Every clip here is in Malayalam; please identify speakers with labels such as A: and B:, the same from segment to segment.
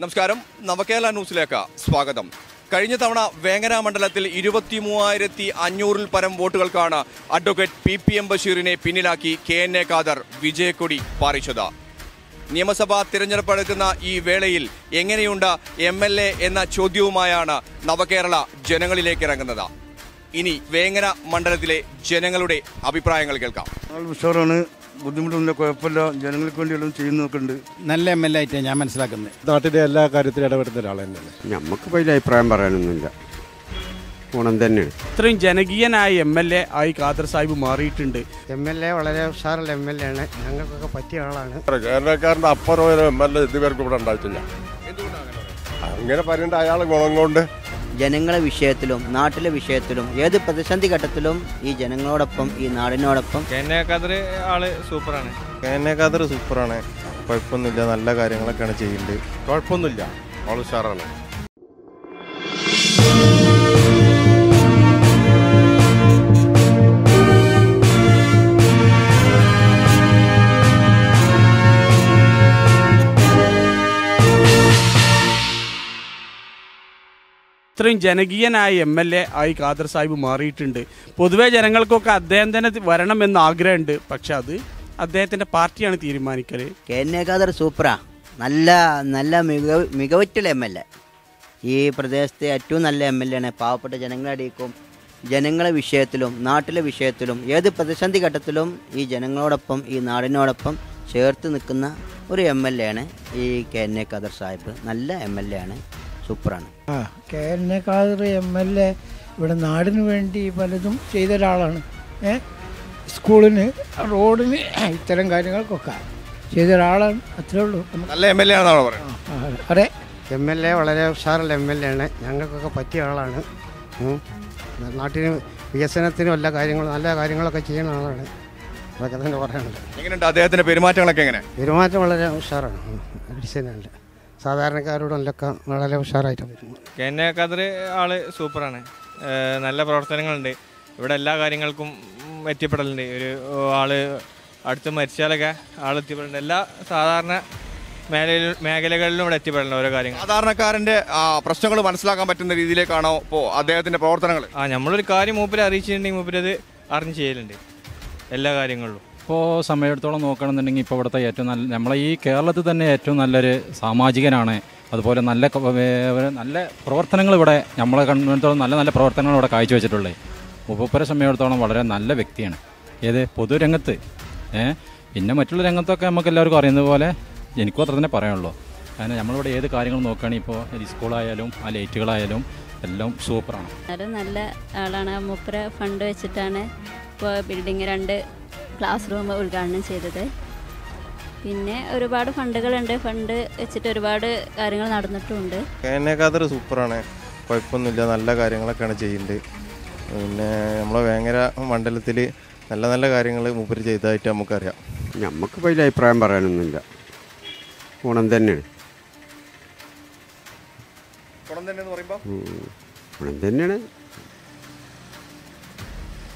A: നമസ്കാരം. നവകേരള ന്യൂസിലേക്ക് സ്വാഗതം. കഴിഞ്ഞ തവണ വേങ്ങര മണ്ഡലത്തിൽ ഇരുപത്തി മൂവായിരത്തി അഞ്ഞൂറിൽ പരം വോട്ടുകൾക്കാണ് അഡ്വക്കേറ്റ് പി പി എം ബഷീറിനെ പിന്നിലാക്കി കെ എൻ എ ഖാദർ വിജയക്കൊടി പാറിച്ചത്. നിയമസഭാ തിരഞ്ഞെടുപ്പ് എടുക്കുന്ന ഈ വേളയിൽ എങ്ങനെയുണ്ട് എം എൽ എ എന്ന ചോദ്യവുമായാണ് നവകേരള ജനങ്ങളിലേക്ക് ഇറങ്ങുന്നത്. ഇനി വേങ്ങര മണ്ഡലത്തിലെ ജനങ്ങളുടെ അഭിപ്രായങ്ങൾ കേൾക്കാം.
B: ബുദ്ധിമുട്ടൊന്നുമില്ല കുഴപ്പമില്ല. ജനങ്ങൾക്ക് വേണ്ടിയുള്ള ചെയ്യുന്നതൊക്കെ ഉണ്ട്.
C: നല്ല എം എൽ എ ആയിട്ടാണ് ഞാൻ മനസ്സിലാക്കുന്നത്.
D: നാട്ടിലെ എല്ലാ കാര്യത്തിലും ഇടപെടുന്ന ഒരാൾ തന്നെയാണ്.
E: നമുക്ക് വലിയ അഭിപ്രായം പറയാനൊന്നുമില്ല. ഗുണം തന്നെയാണ്
F: ഇത്രയും ജനകീയനായ എം എൽ എ ആയി ഖാദർ സാഹിബ് മാറിയിട്ടുണ്ട്.
G: എം എൽ എ വളരെ ഉഷാറുള്ള എം എൽ എ ആണ്. ഞങ്ങൾക്കൊക്കെ പറ്റിയ ആളാണ്.
D: കേരളക്കാരന്റെ അപ്പുറം ഒരു എം എൽ എ ഇതുവരെക്കും ഇവിടെ ഉണ്ടായിട്ടില്ല. അങ്ങനെ പറയേണ്ട അയാൾ ഗുണം കൊണ്ട്
H: ജനങ്ങളെ വിഷയത്തിലും നാട്ടിലെ വിഷയത്തിലും ഏത് പ്രതിസന്ധി ഘട്ടത്തിലും ഈ ജനങ്ങളോടൊപ്പം ഈ നാടിനോടൊപ്പം.
F: ആൾ സൂപ്പറാണ്.
I: എന്നെ സൂപ്പറാണ്. കുഴപ്പമൊന്നുമില്ല നല്ല കാര്യങ്ങളൊക്കെയാണ് ചെയ്യുന്നത്.
D: കുഴപ്പമൊന്നുമില്ല. ആൾ ഉഷാറാണ്.
F: ഇത്രയും ജനകീയനായ എം എൽ എ ആയി ഖാദർ സാഹിബ് മാറിയിട്ടുണ്ട്. പൊതുവെ ജനങ്ങൾക്കൊക്കെ അദ്ദേഹം തന്നെ വരണം എന്ന് ആഗ്രഹമുണ്ട്. പക്ഷെ അത് അദ്ദേഹത്തിന്റെ പാർട്ടിയാണ് തീരുമാനിക്കൽ.
H: കെ എൻ എ ഖാദർ സൂപ്പറാ. നല്ല നല്ല മികവ് മികവുറ്റുള്ള എം എൽ എ. ഈ പ്രദേശത്തെ ഏറ്റവും നല്ല എം എൽ എ ആണ്. പാവപ്പെട്ട ജനങ്ങളെ ജനങ്ങളെ വിഷയത്തിലും നാട്ടിലെ വിഷയത്തിലും ഏത് പ്രതിസന്ധി ഘട്ടത്തിലും ഈ ജനങ്ങളോടൊപ്പം ഈ നാടിനോടൊപ്പം ചേർത്ത് നിൽക്കുന്ന ഒരു എം എൽ എ ആണ് ഈ K N A Khader Sahib. നല്ല എം എൽ എ ആണ്. സൂപ്പറാണ്.
J: ആ K N A Khader M L A ഇവിടെ നാടിന് വേണ്ടി പലതും ചെയ്ത ഒരാളാണ്. സ്കൂളിന് റോഡിന് ഇത്തരം കാര്യങ്ങൾക്കൊക്കെ ചെയ്ത ഒരാളാണ്. അത്രേ ഉള്ളൂ.
A: നല്ല എം എൽ എ ആണെന്നാണ് പറയുന്നത്.
J: അതെ.
G: എം എൽ എ വളരെ ഉഷാറുള്ള എം എൽ എ ആണ്. ഞങ്ങൾക്കൊക്കെ പറ്റിയ ആളാണ്. നാട്ടിന് വികസനത്തിനും എല്ലാ കാര്യങ്ങളും നല്ല കാര്യങ്ങളൊക്കെ ചെയ്യുന്ന ആളാണ്. അതൊക്കെ തന്നെ പറയാനുള്ളത്.
A: എങ്ങനെയുണ്ട് അദ്ദേഹത്തിന്റെ പെരുമാറ്റങ്ങളൊക്കെ എങ്ങനെ?
G: പെരുമാറ്റം വളരെ ഉഷാറാണ്. ഡിസൈനുണ്ട് സാധാരണക്കാരോടൊക്കെ വളരെ ഉഷാറായിട്ട്
F: കെന്നെ എൻ ആൾ സൂപ്പറാണ്. നല്ല പ്രവർത്തനങ്ങളുണ്ട്. ഇവിടെ എല്ലാ കാര്യങ്ങൾക്കും എത്തിപ്പെടലുണ്ട്. ഒരു ആൾ അടുത്ത് മരിച്ചാലൊക്കെ ആൾ എത്തിപ്പെടലുണ്ട്. എല്ലാ സാധാരണ മേഖല മേഖലകളിലും ഇവിടെ എത്തിപ്പെടലുണ്ട് ഓരോ കാര്യങ്ങൾ.
A: സാധാരണക്കാരന്റെ പ്രശ്നങ്ങൾ മനസ്സിലാക്കാൻ പറ്റുന്ന രീതിയിലേക്കാണോ ഇപ്പോൾ അദ്ദേഹത്തിന്റെ പ്രവർത്തനങ്ങൾ?
F: ആ നമ്മളൊരു കാര്യം മൂപ്പരെ അറിയിച്ചിട്ടുണ്ടെങ്കിൽ മൂപ്പരത് അറിഞ്ഞ് ചെയ്യലുണ്ട്. എല്ലാ കാര്യങ്ങളിലും.
K: ഇപ്പോൾ സമയത്തോളം നോക്കുകയാണെന്നുണ്ടെങ്കിൽ ഇപ്പോൾ ഇവിടുത്തെ ഏറ്റവും നല്ല നമ്മളെ ഈ കേരളത്തിൽ തന്നെ ഏറ്റവും നല്ലൊരു സാമാജികനാണ്. അതുപോലെ നല്ല നല്ല പ്രവർത്തനങ്ങൾ ഇവിടെ നമ്മളെ കണ്ടിടത്തോളം നല്ല നല്ല പ്രവർത്തനങ്ങൾ ഇവിടെ കാഴ്ചവെച്ചിട്ടുള്ളത്. ഉപപ്പുര സമയത്തോളം വളരെ നല്ല വ്യക്തിയാണ്. ഏത്? പൊതുരംഗത്ത്. ഏഹ് പിന്നെ മറ്റുള്ള രംഗത്തൊക്കെ നമുക്ക് എല്ലാവർക്കും അറിയുന്നത് പോലെ എനിക്കും അത്ര തന്നെ പറയാനുള്ളൂ. കാരണം നമ്മളിവിടെ ഏത് കാര്യങ്ങൾ നോക്കുകയാണെങ്കിൽ ഇപ്പോൾ സ്കൂളായാലും ആ ലൈറ്റുകളായാലും എല്ലാം സൂപ്പറാണ്.
L: അത് നല്ല ആളാണ്. മൂപ്പര ഫണ്ട് വെച്ചിട്ടാണ് ഇപ്പോൾ ബിൽഡിങ് രണ്ട് ക്ലാസ് റൂം ഉദ്ഘാടനം ചെയ്തത്. പിന്നെ ഒരുപാട് ഫണ്ടുകളുണ്ട്. ഫണ്ട് വെച്ചിട്ട് ഒരുപാട് കാര്യങ്ങൾ നടന്നിട്ടുമുണ്ട്
I: എന്നെ സൂപ്പറാണ്. കുഴപ്പമൊന്നുമില്ല. നല്ല കാര്യങ്ങളൊക്കെയാണ് ചെയ്യുന്നത് പിന്നെ നമ്മളെ വേങ്ങര മണ്ഡലത്തിൽ നല്ല നല്ല കാര്യങ്ങൾ മൂപ്പര് ചെയ്തതായിട്ട് നമുക്കറിയാം.
E: നമുക്ക് വലിയ അഭിപ്രായം പറയാനൊന്നുമില്ല. ഗുണം തന്നെയാണ്
A: ഗുണം തന്നെ എന്ന് പറയുമ്പോൾ
E: ഉം. ഗുണം തന്നെയാണ്.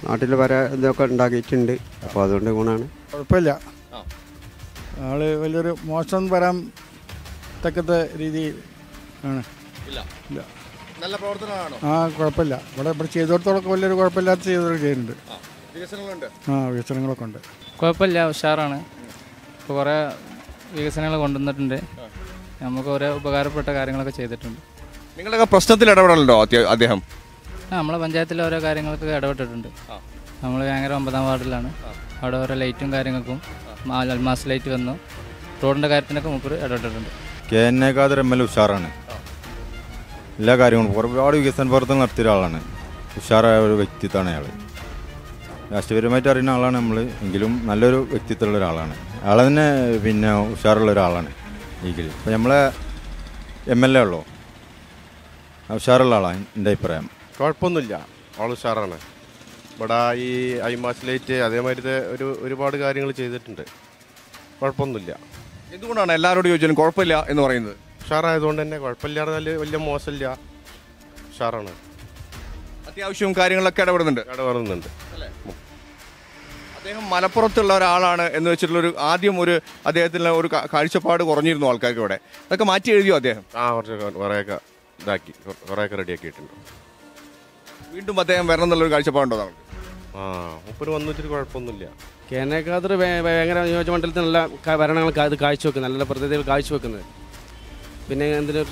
E: നാട്ടിൽ വരെ ഇതൊക്കെ ഉണ്ടാക്കിയിട്ടുണ്ട്. അപ്പോൾ അതുകൊണ്ട് ഗുണമാണ്
C: കുഴപ്പമില്ല. ആൾ വലിയൊരു മോശം വരാൻ തക്കത്തെ രീതിയിൽ ആണ്.
A: ഇല്ല.
C: ഇല്ല.
A: നല്ല പ്രവർത്തനമാണോ?
C: ആ കുഴപ്പമില്ല. ഇവിടെ ഇവിടെ ചെയ്തോടത്തോളം വലിയൊരു കുഴപ്പമില്ലാത്ത ചെയ്തവർ ചെയ്യുന്നുണ്ട്.
A: ആ,
C: വികസനങ്ങളൊക്കെ ഉണ്ട്.
K: കുഴപ്പമില്ല ഉഷാറാണ്. ഇപ്പോൾ കുറേ വികസനങ്ങൾ കൊണ്ടുവന്നിട്ടുണ്ട്. നമുക്ക് ഓരോ ഉപകാരപ്പെട്ട കാര്യങ്ങളൊക്കെ ചെയ്തിട്ടുണ്ട്.
A: നിങ്ങളുടെയൊക്കെ പ്രശ്നത്തിൽ ഇടപെടലുണ്ടോ അദ്ദേഹം?
K: നമ്മളെ പഞ്ചായത്തിലെ ഓരോ കാര്യങ്ങൾക്കൊക്കെ ഇടപെട്ടിട്ടുണ്ട്. നമ്മൾ ഭയങ്കര ഒമ്പതാം വാർഡിലാണ്. അവിടെ ഓരോ ലൈറ്റും കാര്യങ്ങൾക്കും അൽമാസ് ലൈറ്റ് വന്നു. റോഡിന്റെ കാര്യത്തിനൊക്കെ മുപ്പത് ഇടപെട്ടിട്ടുണ്ട്.
D: K N A Khader M L A ഉഷാറാണ്. എല്ലാ കാര്യങ്ങളും ഒരുപാട് വികസന പ്രവർത്തനം നടത്തിയ ഒരാളാണ്. ഉഷാറായ ഒരു വ്യക്തിത്വമാണ് അയാൾ രാഷ്ട്രീയപരമായിട്ട് അറിയുന്ന ആളാണ് നമ്മൾ എങ്കിലും നല്ലൊരു വ്യക്തിത്വമുള്ള ഒരാളാണ്. അയാൾ തന്നെ പിന്നെ ഉഷാറുള്ള ഒരാളാണ് ഈഗിൽ ഇപ്പം നമ്മളെ എം എൽ എ ഉള്ളൂ? ഉഷാറുള്ള ആളാണ് എന്റെ അഭിപ്രായം.
I: കുഴപ്പമൊന്നുമില്ല. ആൾ ഉഷാറാണ്. ഇവിടെ ഈ ഐമാസ് ലൈറ്റ് അതേമാതിരി ഒരു ഒരുപാട് കാര്യങ്ങൾ ചെയ്തിട്ടുണ്ട്. കുഴപ്പമൊന്നുമില്ല.
A: എന്തുകൊണ്ടാണ് എല്ലാവരോടും ചോദിച്ചാലും കുഴപ്പമില്ല എന്ന് പറയുന്നത്?
I: ഉഷാറായതുകൊണ്ട് തന്നെ കുഴപ്പമില്ലാതെ വലിയ മോശമില്ല. ഉഷാറാണ്.
A: അത്യാവശ്യം കാര്യങ്ങളൊക്കെ ഇടപെടുന്നുണ്ട്.
I: ഇടപെടുന്നുണ്ട്.
A: അദ്ദേഹം മലപ്പുറത്തുള്ള ഒരാളാണ് എന്ന് വെച്ചിട്ടുള്ള ഒരു ആദ്യം ഒരു അദ്ദേഹത്തിന് ഒരു കാഴ്ചപ്പാട് കുറഞ്ഞിരുന്നു ആൾക്കാർക്ക് ഇവിടെ. അതൊക്കെ മാറ്റി എഴുതിയോ അദ്ദേഹം?
I: ആ കുറച്ച് കുറേയൊക്കെ ഇതാക്കി കുറേയൊക്കെ റെഡിയാക്കിയിട്ടുണ്ട്.
A: വീണ്ടും അദ്ദേഹം വരണം എന്നുള്ളൊരു കാഴ്ചപ്പാടുണ്ടോ നമുക്ക്?
I: ആ മുപ്പര് വന്നിട്ട് കുഴപ്പമൊന്നുമില്ല.
M: കെ എൻ എ ഖാദർ ഭയങ്കര നിയോജകമണ്ഡലത്തിൽ നല്ല ഭരണങ്ങൾ ഇത് കാഴ്ചവെക്കുന്നത് നല്ല പദ്ധതികൾ കാഴ്ചവെക്കുന്നത്. പിന്നെ എന്തിനു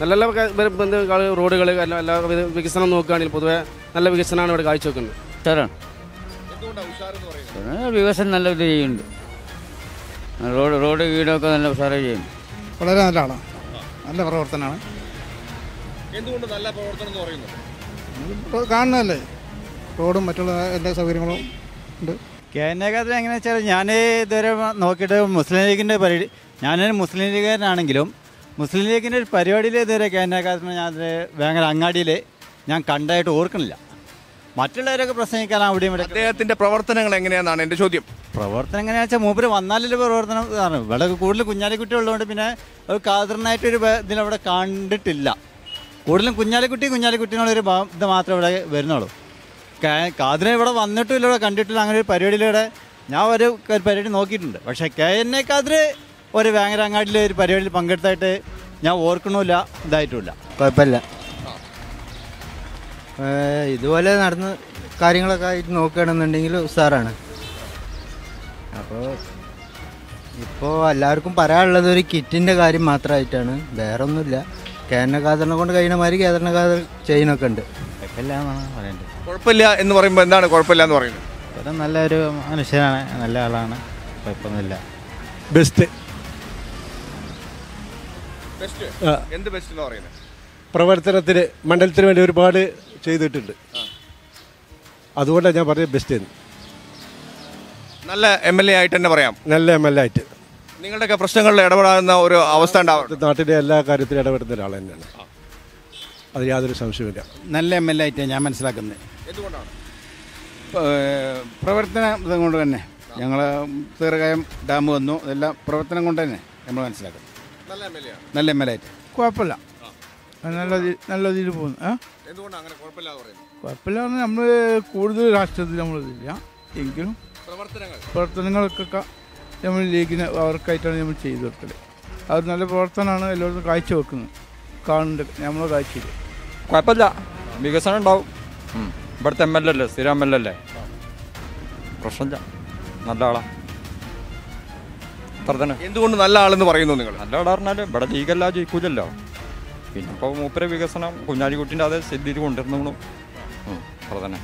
M: നല്ല നല്ല റോഡുകൾ എല്ലാ എല്ലാ വികസനം നോക്കുകയാണെങ്കിൽ പൊതുവെ നല്ല വികസനമാണ് ഇവിടെ കാഴ്ചവെക്കുന്നത്.
N: ഉഷാറാണ്. വികസനം നല്ല ഇത് ചെയ്യുന്നുണ്ട്. റോഡ് റോഡ് വീടൊക്കെ നല്ല ഉഷാറായി ചെയ്യുന്നു
C: വളരെ നല്ല ആളാണ് നല്ല പ്രവർത്തനമാണ്.
A: എന്തുകൊണ്ട് നല്ല പ്രവർത്തനം എന്ന് പറയുന്നു
C: ഇപ്പോൾ കാണുന്നതല്ലേ? റോഡും മറ്റുള്ള എല്ലാ സൗകര്യങ്ങളും ഉണ്ട്.
O: കെ എൻ എക്കാരൻ എങ്ങനെയാ വെച്ചാൽ ഞാൻ ഇതുവരെ നോക്കിയിട്ട് മുസ്ലിം ലീഗിന്റെ പരിപാടി ഞാനൊരു മുസ്ലിം ലീഗുകാരനാണെങ്കിലും മുസ്ലിം ലീഗിന്റെ ഒരു പരിപാടിയിൽ ഇതുവരെ കെ എൻ എക്കാരനെ ഞാൻ വേങ്ങര അങ്ങാടിയിൽ ഞാൻ കണ്ടായിട്ട് ഓർക്കുന്നില്ല. മറ്റുള്ളവരൊക്കെ പ്രസംഗിക്കാൻ അവിടെയും ഇവിടെ
A: അദ്ദേഹത്തിന്റെ പ്രവർത്തനങ്ങൾ എങ്ങനെയാണെന്നാണ് എന്റെ ചോദ്യം.
O: പ്രവർത്തനം എങ്ങനെയാണെന്ന് വെച്ചാൽ മൂപ്പര് വന്നാലല്ലേ പ്രവർത്തനം. ഇതാണ് ഇവിടെ കൂടുതൽ കുഞ്ഞാലിക്കുട്ടി ഉള്ളതുകൊണ്ട് പിന്നെ ഒരു കാതറിനായിട്ടൊരു ഇതിലവിടെ കണ്ടിട്ടില്ല. കൂടുതലും കുഞ്ഞാലിക്കുട്ടി കുഞ്ഞാലിക്കുട്ടിനുള്ളൊരു ഒരു ഇത് മാത്രമേ ഇവിടെ വരുന്നുള്ളൂ. കാതിനെ ഇവിടെ വന്നിട്ടില്ല ഇവിടെ കണ്ടിട്ടില്ല അങ്ങനെ ഒരു പരിപാടിയിലൂടെ ഞാൻ ഒരു പരിപാടി നോക്കിയിട്ടുണ്ട്. പക്ഷേ കെ എൻ എ കാതിര് ഒരു വേങ്ങര അങ്ങാടിയിൽ ഒരു പരിപാടിയിൽ പങ്കെടുത്തായിട്ട് ഞാൻ ഓർക്കണമില്ല ഇതായിട്ടുമില്ല
P: കുഴപ്പമില്ല. ഇതുപോലെ നടന്ന് കാര്യങ്ങളൊക്കെ ആയിട്ട് നോക്കുകയാണെന്നുണ്ടെങ്കിൽ ഉസാറാണ്. അപ്പോൾ ഇപ്പോൾ എല്ലാവർക്കും പറയാനുള്ളത് ഒരു കിറ്റിന്റെ കാര്യം മാത്രമായിട്ടാണ് വേറെ ഒന്നുമില്ല കേന്ദ്രകാതറിനെ കൊണ്ട് കഴിയുന്ന മാതിരി കേന്ദ്രകാതർ ചെയ്യുന്നൊക്കെ ഉണ്ട്. കുഴപ്പമില്ല എന്നാണ് പറയേണ്ടത്.
A: കുഴപ്പമില്ല എന്ന് പറയുമ്പോൾ എന്താണ് കുഴപ്പമില്ല എന്ന് പറയുന്നത്?
O: ഒരു നല്ലൊരു മനുഷ്യനാണ് നല്ല ആളാണ്. കുഴപ്പമൊന്നുമില്ല.
Q: ബെസ്റ്റ്
A: ബെസ്റ്റ് എന്ത് ബെസ്റ്റ് എന്ന് പറയുന്നത്
Q: പ്രവർത്തനത്തിന് മണ്ഡലത്തിന് വേണ്ടി ഒരുപാട് ചെയ്തിട്ടുണ്ട്. അതുകൊണ്ടാണ് ഞാൻ പറഞ്ഞത് ബെസ്റ്റ് എന്ന്.
A: നല്ല എം എൽ എ ആയിട്ട് തന്നെ പറയാം.
Q: നല്ല എം എൽ എ ആയിട്ട്.
A: നിങ്ങളുടെയൊക്കെ പ്രശ്നങ്ങളിൽ ഇടപെടാവുന്ന ഒരു അവസ്ഥ ഉണ്ടാവും
Q: നാട്ടിലെ എല്ലാ കാര്യത്തിലും ഇടപെടുന്ന ഒരാൾ തന്നെയാണ്. അത് യാതൊരു സംശയമില്ല
R: നല്ല എം എൽ എ ആയിട്ട് ഞാൻ മനസ്സിലാക്കുന്നത്.
A: എന്തുകൊണ്ടാണ്?
R: പ്രവർത്തനം ഇത് കൊണ്ട് തന്നെ ഞങ്ങൾ തീർക്കായം ഡാം വന്നു. ഇതെല്ലാം പ്രവർത്തനം കൊണ്ട് തന്നെ നമ്മൾ മനസ്സിലാക്കുന്നു.
A: നല്ല എം എൽ എ
R: നല്ല എം എൽ എ ആയിട്ട്.
C: കുഴപ്പമില്ല. നല്ല നല്ല രീതിയിൽ പോകുന്നു.
A: കുഴപ്പമില്ല
C: നമ്മൾ കൂടുതൽ രാഷ്ട്രീയത്തിൽ നമ്മളിതില്ല എങ്കിലും
A: പ്രവർത്തനങ്ങൾ.
C: പ്രവർത്തനങ്ങൾക്കൊക്കെ നമ്മൾ ലീഗിന് അവർക്കായിട്ടാണ് നമ്മൾ ചെയ്തു കൊടുക്കൽ അത് നല്ല പ്രവർത്തനമാണ് എല്ലായിടത്തും കാഴ്ച വെക്കുന്നത്. കാണുന്നുണ്ട് നമ്മളെ കാഴ്ചയിൽ.
S: കുഴപ്പമില്ല. വികസനം ഉണ്ടാവും. ഇവിടുത്തെ എം എൽ എ അല്ലേ? സ്ഥിരം എം എൽ എ അല്ലേ? പ്രശ്നമില്ല. നല്ല ആളാ. അത്ര തന്നെ.
A: എന്തുകൊണ്ട് നല്ല ആളെന്ന് പറയുന്നു നിങ്ങൾ?
S: നല്ല ആളാ പറഞ്ഞാൽ ഇവിടെ ലീഗല്ല ജയിക്കൂലല്ലോ. പിന്നെ ഇപ്പോൾ മൂപ്പര വികസനം കുഞ്ഞാലിക്കുട്ടിന്റെ അതേ സ്ഥിതിയിൽ കൊണ്ടിരുന്നു അത്ര തന്നെ.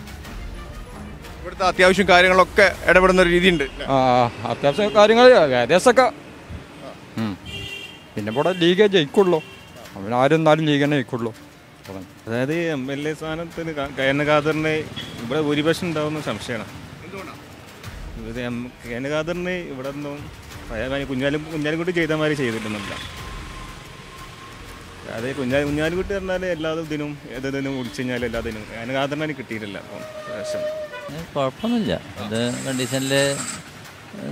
A: ഇവിടുത്തെ അത്യാവശ്യം കാര്യങ്ങളൊക്കെ ഇടപെടുന്ന ഒരു രീതിയുണ്ട്.
S: ആ അത്യാവശ്യം കാര്യങ്ങൾ ഏകദേശമൊക്കെ. പിന്നെ ഇവിടെ ലീഗേ ജയിക്കുള്ളൂ. അവൻ ആരും എന്നാലും ലീഗ് തന്നെ ജയിക്കുള്ളൂ.
T: അതായത് എം എൽ എ സ്ഥാനത്തിന് കെ എൻ ഖാദറിന് ഇവിടെ ഭൂരിപക്ഷം ഉണ്ടാവുന്ന സംശയമാണ്. ഇത് എം കെ എൻ ഖാദറിന് ഇവിടെ ഒന്നും കുഞ്ഞാലും കുഞ്ഞാലിക്കുട്ടി ചെയ്ത മാതിരി ചെയ്തിട്ടൊന്നുമില്ല. അതെ കുഞ്ഞാ കുഞ്ഞാലിക്കുട്ടി പറഞ്ഞാൽ എല്ലാ ഇതിനും ഏതിനും വിളിച്ചു കഴിഞ്ഞാൽ എല്ലാത്തിനും കെ എൻ ഖാദറിനെ കിട്ടിയിട്ടില്ല അപ്പം. പ്രാവശ്യം
U: കുഴപ്പമൊന്നുമില്ല അത് കണ്ടീഷനിൽ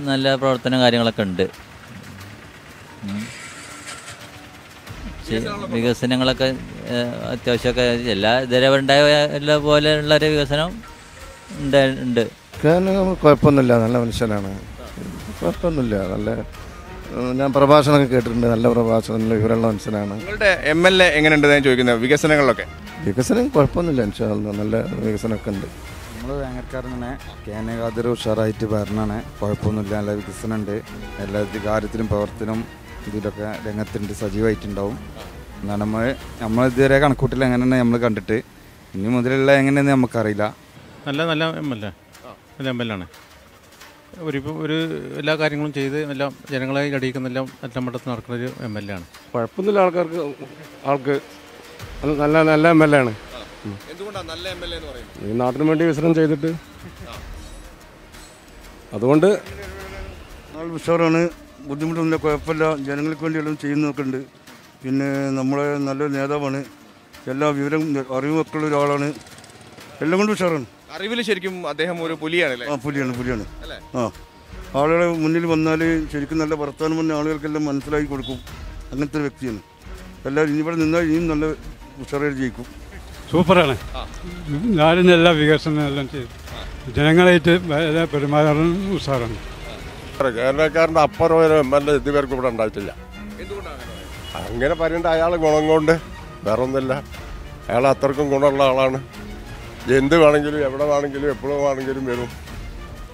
U: നല്ല പ്രവർത്തനം കാര്യങ്ങളൊക്കെ ഉണ്ട്. വികസനങ്ങളൊക്കെ അത്യാവശ്യമൊക്കെ എല്ലാ ഇതുവരെ ഉണ്ടായ എല്ലാ പോലെയുള്ള ഒരു വികസനം ഉണ്ട് ഉണ്ട്.
V: കാരണം കുഴപ്പമൊന്നുമില്ല നല്ല മനുഷ്യനാണ്. കുഴപ്പമൊന്നുമില്ല നല്ല ഞാൻ പ്രഭാഷണമൊക്കെ കേട്ടിട്ടുണ്ട്. നല്ല പ്രഭാഷണം നല്ല വിവരമുള്ള മനുഷ്യനാണ്.
A: നിങ്ങളുടെ എം എൽ എ എങ്ങനെയുണ്ട് ഞാൻ ചോദിക്കുന്നത്? വികസനങ്ങളിലൊക്കെ.
V: വികസനം കുഴപ്പമൊന്നുമില്ല. നല്ല വികസനമൊക്കെ ഉണ്ട്.
P: നമ്മൾ വേങ്ങരക്കാരനാണ്. കെ എൻ എ ഖാദർ ഉഷാറായിട്ട് ഭരണമാണ് കുഴപ്പമൊന്നുമില്ല. നല്ല വികസനമുണ്ട്. എല്ലാ കാര്യത്തിലും പ്രവർത്തനം ഇതിലൊക്കെ രംഗത്തുണ്ട്. സജീവമായിട്ടുണ്ടാവും. എന്നാണ് നമ്മൾ നമ്മൾ ഇതുവരെ കണക്കൂട്ടിൽ എങ്ങനെയാണ് നമ്മൾ കണ്ടിട്ട് ഇനി മുതലുള്ള എങ്ങനെയെന്ന് നമുക്കറിയില്ല.
K: നല്ല നല്ല എം എൽ എ. നല്ല എം എൽ ആണ്. ഒരു ഒരു എല്ലാ കാര്യങ്ങളും ചെയ്ത് എല്ലാം ജനങ്ങളെ അടിയിക്കുന്നെല്ലാം എല്ലാം മട്ടത്തിൽ നടക്കുന്ന ഒരു എം എൽ എ ആണ്.
Q: കുഴപ്പമൊന്നുമില്ല. ആൾക്കാർക്ക് ആൾക്ക് നല്ല- നല്ല നല്ല എം എൽ എ ആണ്.
A: എന്തുകൊണ്ടാണ് നല്ല എം എൽ എ എന്ന് പറയുന്നത്?
Q: ഈ നാട്ടിന് വേണ്ടി വികസനം ചെയ്തിട്ട്. അതുകൊണ്ട്
B: ഉഷാറാണ്. ബുദ്ധിമുട്ടൊന്നും കുഴപ്പമില്ല. ജനങ്ങൾക്ക് വേണ്ടി എല്ലാം ചെയ്യുന്നതൊക്കെ ഉണ്ട്. പിന്നെ നമ്മളെ നല്ലൊരു നേതാവാണ്. എല്ലാ വിവരം അറിവൊക്കെ ഉള്ള ഒരാളാണ്. എല്ലാം കൊണ്ടും ഉഷാറാണ്.
A: അറിവിൽ ശരിക്കും അദ്ദേഹം ഒരു പുലിയാണ്
B: ആ പുലിയാണ് പുലിയാണ്.
A: അല്ലേ?
B: ആ. ആളുകളെ മുന്നിൽ വന്നാൽ ശരിക്കും നല്ല വർത്തമാനം വന്ന ആളുകൾക്കെല്ലാം മനസ്സിലാക്കി കൊടുക്കും. അങ്ങനത്തെ ഒരു വ്യക്തിയാണ്. എല്ലാവരും ഇനി ഇവിടെ നിന്നാൽ ഇനിയും നല്ല ഉഷാറായിട്ട് ജയിക്കും.
W: സൂപ്പറാണ്. നാടിന് എല്ലാ വികസനം എല്ലാം ചെയ്തു.
X: ജനങ്ങളായിട്ട് പെരുമാറും ഉഷാറാണ്
Y: കേരളക്കാരന്റെ അപ്പുറം ഒരു എം എൽ എ ഇതുവരെക്കും ഇവിടെ ഉണ്ടായിട്ടില്ല. അങ്ങനെ പറയേണ്ട അയാൾ ഗുണം കൊണ്ട് വേറെ ഒന്നുമില്ല അയാൾ അത്രക്കും ഗുണമുള്ള ആളാണ്. എന്ത് വേണമെങ്കിലും എവിടെ വേണമെങ്കിലും എപ്പോഴും വേണമെങ്കിലും വരും.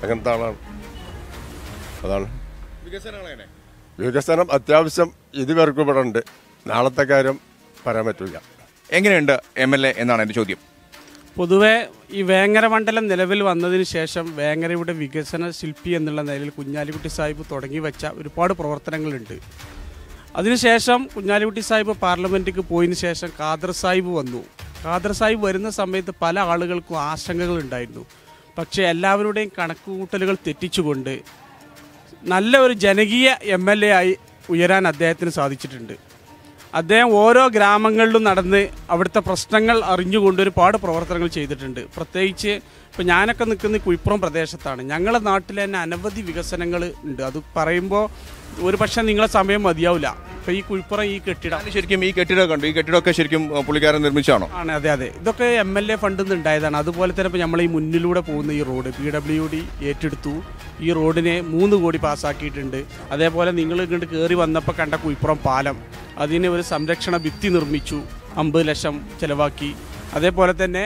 Y: അങ്ങനത്തെ ആളാണ്. അതാണ്. വികസനം അത്യാവശ്യം ഇതുവരെക്കും ഇവിടെ ഉണ്ട്. നാളത്തെ കാര്യം പറയാൻ പറ്റില്ല
A: എങ്ങനെയുണ്ട് എം എൽ എ എന്നാണ് എന്റെ ചോദ്യം.
W: പൊതുവേ ഈ വേങ്ങര മണ്ഡലം നിലവിൽ വന്നതിന് ശേഷം വേങ്ങരയുടെ വികസന ശില്പി എന്നുള്ള നിലയിൽ കുഞ്ഞാലിക്കുട്ടി സാഹിബ് തുടങ്ങി വെച്ച ഒരുപാട് പ്രവർത്തനങ്ങളുണ്ട്. അതിനുശേഷം കുഞ്ഞാലിക്കുട്ടി സാഹിബ് പാർലമെന്റിക്ക് പോയതിന് ശേഷം ഖാദർ സാഹിബ് വന്നു. ഖാദർ സാഹിബ് വരുന്ന സമയത്ത് പല ആളുകൾക്കും ആശങ്കകൾ ഉണ്ടായിരുന്നു പക്ഷേ എല്ലാവരുടെയും കണക്കുകൂട്ടലുകൾ തെറ്റിച്ചുകൊണ്ട് നല്ല ഒരു ജനകീയ എം എൽ എ ആയി ഉയരാൻ അദ്ദേഹത്തിന് സാധിച്ചിട്ടുണ്ട്. അദ്ദേഹം ഓരോ ഗ്രാമങ്ങളിലും നടന്ന് അവിടുത്തെ പ്രശ്നങ്ങൾ അറിഞ്ഞുകൊണ്ട് ഒരുപാട് പ്രവർത്തനങ്ങൾ ചെയ്തിട്ടുണ്ട്. പ്രത്യേകിച്ച് ഇപ്പോൾ ഞാനൊക്കെ നിൽക്കുന്ന കുഴിപ്പുറം പ്രദേശത്താണ്. ഞങ്ങളുടെ നാട്ടിൽ തന്നെ അനവധി വികസനങ്ങൾ ഉണ്ട്. അത് പറയുമ്പോൾ ഒരു പക്ഷേ നിങ്ങളെ സമയം മതിയാവില്ല. അപ്പൊ ഈ കുഴിപ്പുറം ഈ കെട്ടിടം
A: ശരിക്കും ഈ കെട്ടിടം കണ്ടു. ഈ കെട്ടിടമൊക്കെ ശരിക്കും പുള്ളിക്കാരൻ നിർമ്മിച്ചാണോ
W: ആണ് അതെ അതെ. ഇതൊക്കെ എം എൽ എ ഫണ്ടിൽ നിന്ന് ഉണ്ടായതാണ്. അതുപോലെ തന്നെ ഇപ്പോൾ നമ്മൾ ഈ മുന്നിലൂടെ പോകുന്ന ഈ റോഡ് പി ഡബ്ല്യു ഡി ഏറ്റെടുത്തു. ഈ റോഡിനെ മൂന്ന് കോടി പാസ്സാക്കിയിട്ടുണ്ട്. അതേപോലെ നിങ്ങൾ ഇങ്ങോട്ട് കയറി വന്നപ്പോൾ കണ്ട കുഴിപ്പുറം പാലം അതിന് ഒരു സംരക്ഷണ ഭിത്തി നിർമ്മിച്ചു. അമ്പത് ലക്ഷം ചിലവാക്കി. അതേപോലെ തന്നെ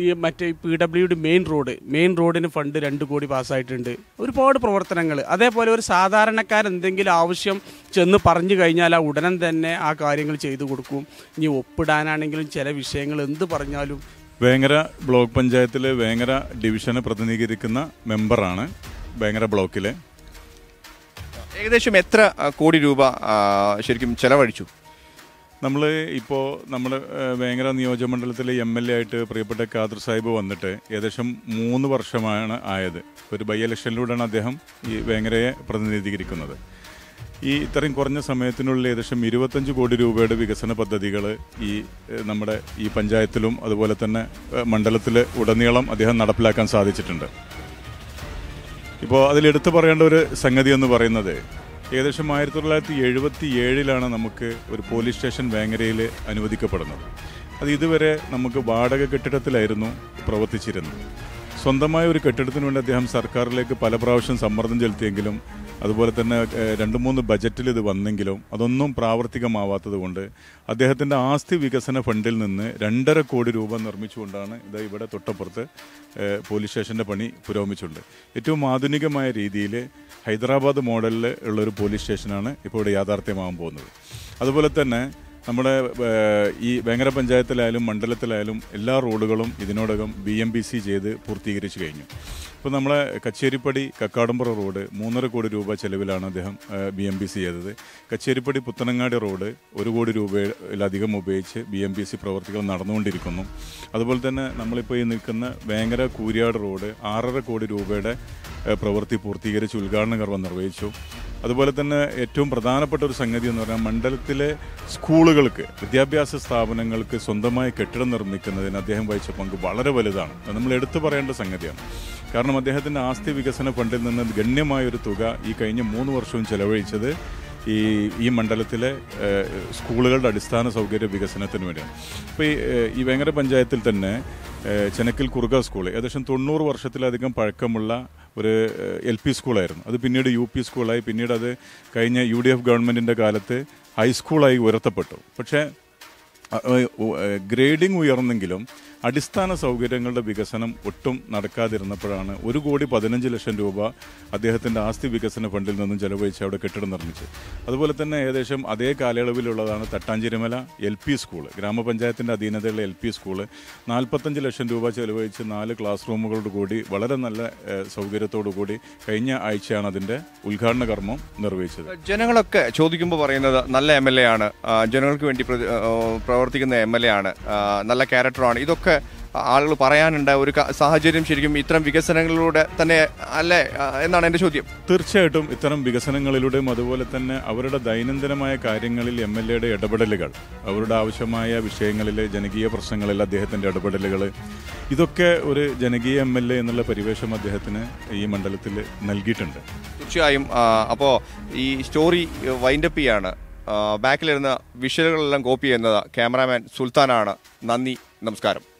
W: ഈ മറ്റേ P W D main road main റോഡിന് ഫണ്ട് രണ്ട് കോടി പാസ്സായിട്ടുണ്ട് ഒരുപാട് പ്രവർത്തനങ്ങൾ. അതേപോലെ ഒരു സാധാരണക്കാരെന്തെങ്കിലും ആവശ്യം ചെന്ന് പറഞ്ഞു കഴിഞ്ഞാൽ ആ ഉടനെ തന്നെ ആ കാര്യങ്ങൾ ചെയ്തു കൊടുക്കും. ഇനി ഒപ്പിടാനാണെങ്കിലും ചില വിഷയങ്ങൾ എന്ത് പറഞ്ഞാലും.
Z: വേങ്ങര ബ്ലോക്ക് പഞ്ചായത്തിലെ വേങ്ങര ഡിവിഷനെ പ്രതിനിധീകരിക്കുന്ന മെമ്പറാണ് വേങ്ങര ബ്ലോക്കിലെ.
A: ഏകദേശം എത്ര കോടി രൂപ ശരിക്കും ചെലവഴിച്ചു?
Z: നമ്മൾ ഇപ്പോൾ നമ്മൾ വേങ്ങര നിയോജകമണ്ഡലത്തിലെ എം എൽ എ ആയിട്ട് പ്രിയപ്പെട്ട ഖാദർ സാഹിബ് വന്നിട്ട് ഏകദേശം മൂന്ന് വർഷമാണ് ആയത്. ഒരു ബൈ ഇലക്ഷനിലൂടെയാണ് അദ്ദേഹം ഈ വേങ്ങരയെ പ്രതിനിധീകരിക്കുന്നത്. ഈ ഇത്രയും കുറഞ്ഞ സമയത്തിനുള്ളിൽ ഏകദേശം ഇരുപത്തഞ്ച് കോടി രൂപയുടെ വികസന പദ്ധതികൾ ഈ നമ്മുടെ ഈ പഞ്ചായത്തിലും അതുപോലെ തന്നെ മണ്ഡലത്തിൽ ഉടനീളം അദ്ദേഹം നടപ്പിലാക്കാൻ സാധിച്ചിട്ടുണ്ട്. ഇപ്പോൾ അതിലെടുത്തു പറയേണ്ട ഒരു സംഗതി എന്ന് പറയുന്നത് ഏകദേശം ആയിരത്തി തൊള്ളായിരത്തി എഴുപത്തി ഏഴിലാണ് നമുക്ക് ഒരു പോലീസ് സ്റ്റേഷൻ വേങ്ങരയിൽ അനുവദിക്കപ്പെടുന്നത്. അത് ഇതുവരെ നമുക്ക് വാടക കെട്ടിടത്തിലായിരുന്നു പ്രവർത്തിച്ചിരുന്നത്. സ്വന്തമായ ഒരു കെട്ടിടത്തിന് വേണ്ടി അദ്ദേഹം സർക്കാരിലേക്ക് പല പ്രാവശ്യം സമ്മർദ്ദം ചെലുത്തിയെങ്കിലും അതുപോലെ തന്നെ രണ്ട് മൂന്ന് ബജറ്റിൽ ഇത് വന്നെങ്കിലും അതൊന്നും പ്രാവർത്തികമാവാത്തത് കൊണ്ട് അദ്ദേഹത്തിന്റെ ആസ്തി വികസന ഫണ്ടിൽ നിന്ന് രണ്ടര കോടി രൂപ നിർമ്മിച്ചുകൊണ്ടാണ് ഇത് ഇവിടെ തൊട്ടപ്പുറത്ത് പോലീസ് സ്റ്റേഷന്റെ പണി പുരോഗമിച്ചിട്ടുണ്ട്. ഏറ്റവും ആധുനികമായ രീതിയിൽ ഹൈദരാബാദ് മോഡലിൽ ഉള്ളൊരു പോലീസ് സ്റ്റേഷനാണ് ഇപ്പോൾ ഇവിടെ യാഥാർത്ഥ്യമാകാൻ പോകുന്നത്. അതുപോലെ തന്നെ നമ്മുടെ ഈ വേങ്ങര പഞ്ചായത്തിലായാലും മണ്ഡലത്തിലായാലും എല്ലാ റോഡുകളും ഇതിനോടകം ബി എം ബി സി ചെയ്ത് പൂർത്തീകരിച്ചു കഴിഞ്ഞു. ഇപ്പോൾ നമ്മളെ കച്ചേരിപ്പടി കക്കാടുംപുറ റോഡ് മൂന്നര കോടി രൂപ ചെലവിലാണ് അദ്ദേഹം ബി എം ബി സി ചെയ്തത്. കച്ചേരിപ്പടി പുത്തനങ്ങാടി റോഡ് ഒരു കോടി രൂപയിലധികം ഉപയോഗിച്ച് ബി എം ബി സി പ്രവർത്തികൾ നടന്നുകൊണ്ടിരിക്കുന്നു. അതുപോലെ തന്നെ നമ്മളിപ്പോൾ ഈ നിൽക്കുന്ന വേങ്ങര കൂരിയാട് റോഡ് ആറര കോടി രൂപയുടെ പ്രവൃത്തി പൂർത്തീകരിച്ച് ഉദ്ഘാടന കർമ്മം നിർവഹിച്ചു. അതുപോലെ തന്നെ ഏറ്റവും പ്രധാനപ്പെട്ട ഒരു സംഗതി എന്ന് പറഞ്ഞാൽ മണ്ഡലത്തിലെ സ്കൂളുകൾക്ക് വിദ്യാഭ്യാസ സ്ഥാപനങ്ങൾക്ക് സ്വന്തമായി കെട്ടിടം നിർമ്മിക്കുന്നതിന് അദ്ദേഹം വഹിച്ച പങ്ക് വളരെ വലുതാണ്. നമ്മൾ എടുത്തു പറയേണ്ട സംഗതിയാണ്. കാരണം അദ്ദേഹത്തിന്റെ ആസ്തി വികസന ഫണ്ടിൽ നിന്ന് ഗണ്യമായൊരു തുക ഈ കഴിഞ്ഞ മൂന്ന് വർഷവും ചെലവഴിച്ചത് ഈ ഈ മണ്ഡലത്തിലെ സ്കൂളുകളുടെ അടിസ്ഥാന സൗകര്യ വികസനത്തിന് വേണ്ടിയാണ്. ഇപ്പോൾ ഈ വേങ്ങര പഞ്ചായത്തിൽ തന്നെ ചെനക്കിൽ കുറുക സ്കൂൾ ഏകദേശം തൊണ്ണൂറ് വർഷത്തിലധികം പഴക്കമുള്ള ഒരു എൽ പി സ്കൂളായിരുന്നു. അത് പിന്നീട് യു പി സ്കൂളായി. പിന്നീട് അത് കഴിഞ്ഞ യു ഡി എഫ് ഗവൺമെന്റിന്റെ കാലത്ത് ഹൈസ്കൂളായി ഉയർത്തപ്പെട്ടു. പക്ഷേ ഗ്രേഡിംഗ് ഉയർന്നെങ്കിലും അടിസ്ഥാന സൗകര്യങ്ങളുടെ വികസനം ഒട്ടും നടക്കാതിരുന്നപ്പോഴാണ് ഒരു കോടി പതിനഞ്ച് ലക്ഷം രൂപ അദ്ദേഹത്തിന്റെ ആസ്തി വികസന ഫണ്ടിൽ നിന്നും ചെലവഴിച്ച് അവിടെ കെട്ടിടം നിർമ്മിച്ചു അതുപോലെ തന്നെ ഏകദേശം അതേ കാലയളവിലുള്ളതാണ് തട്ടാഞ്ചിരിമല എൽ പി സ്കൂൾ ഗ്രാമപഞ്ചായത്തിന്റെ അധീനതയുള്ള എൽ പി സ്കൂൾ. നാൽപ്പത്തഞ്ച് ലക്ഷം രൂപ ചെലവഴിച്ച് നാല് ക്ലാസ് റൂമുകളോട് കൂടി വളരെ നല്ല സൗകര്യത്തോടു കൂടി കഴിഞ്ഞ ആഴ്ചയാണ് അതിന്റെ ഉദ്ഘാടന കർമ്മം നിർവഹിച്ചത്.
A: ജനങ്ങളൊക്കെ ചോദിക്കുമ്പോൾ പറയുന്നത് നല്ല എം എൽ എ ആണ്. ജനങ്ങൾക്ക് വേണ്ടി പ്രവർത്തിക്കുന്ന എം എൽ എ ആണ്. നല്ല ക്യാരക്ടറാണ്. ഇതൊക്കെ ആളുകൾ പറയാനുണ്ട് ഒരു സാഹചര്യം ശരിക്കും ഇത്തരം വികസനങ്ങളിലൂടെ തന്നെ അല്ലേ? എന്നാണ് എന്റെ ചോദ്യം.
Z: തീർച്ചയായിട്ടും ഇത്തരം വികസനങ്ങളിലൂടെയും അതുപോലെ തന്നെ അവരുടെ ദൈനംദിനമായ കാര്യങ്ങളിൽ എം എൽ എയുടെ ഇടപെടലുകൾ അവരുടെ ആവശ്യമായ വിഷയങ്ങളിൽ ജനകീയ പ്രശ്നങ്ങളിൽ അദ്ദേഹത്തിന്റെ ഇടപെടലുകൾ ഇതൊക്കെ ഒരു ജനകീയ എം എൽ എ എന്നുള്ള പരിവേഷം അദ്ദേഹത്തിന് ഈ മണ്ഡലത്തിൽ നൽകിയിട്ടുണ്ട്.
A: തീർച്ചയായും അപ്പോൾ ഈ സ്റ്റോറി വൈൻഡപ്പ് ചെയ്യാണ്. ബാക്കിലിരുന്ന വിഷ്വലുകളെല്ലാം കോപ്പി ചെയ്യുന്നത് ക്യാമറാമാൻ സുൽത്താനാണ്. നന്ദി നമസ്കാരം.